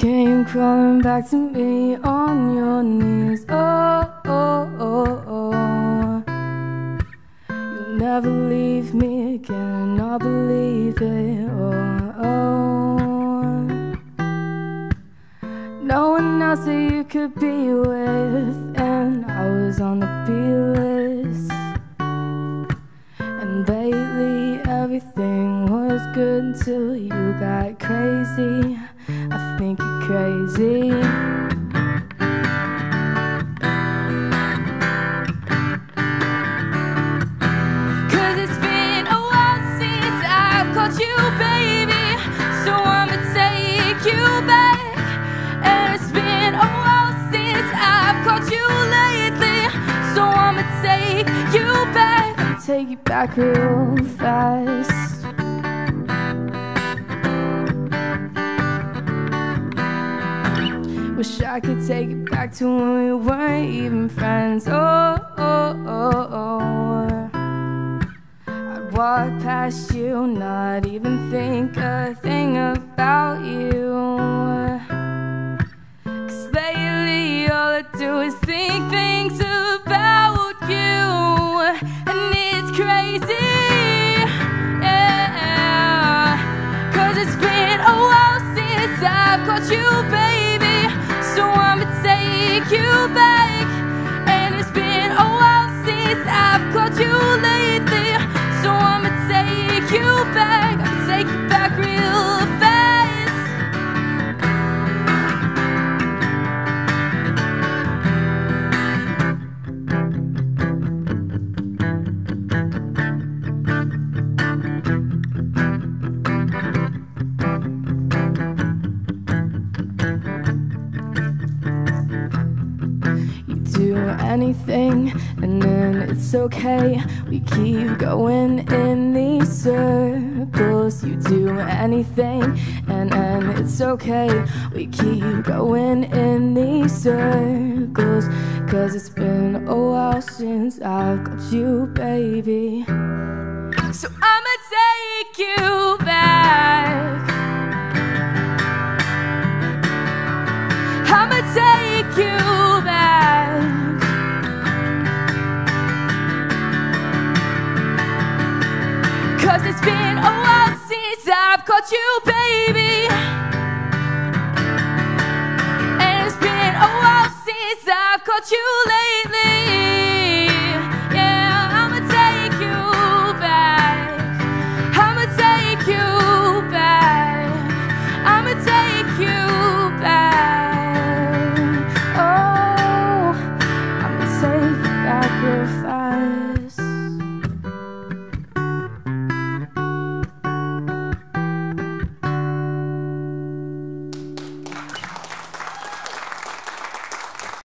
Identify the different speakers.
Speaker 1: came crawling back to me on your knees. Oh, oh, oh, oh. You'll never leave me again, I'll believe it. Oh, oh. No one else that you could be with, and I was on the B list. And lately, everything was good until you got crazy. I think you're crazy. Cause it's been a while since I've caught you, baby. So I'ma take you back. And it's been a while since I've caught you lately. So I'ma take you back. I'ma take you back real fast. Wish I could take it back to when we weren't even friends. Oh, oh, oh, oh. I'd walk past you, not even think a thing about you. Cause lately all I do is think things you back. Anything and then it's okay. We keep going in these circles. You do anything and then it's okay. We keep going in these circles. Cause it's been a while since I've got you, baby. So I'ma take you Cause it's been a while since I've caught you, baby. And it's been a while since I've caught you lately. Yeah, I'ma take you back. I'ma take you back. I'ma take you back. Oh, I'ma take you back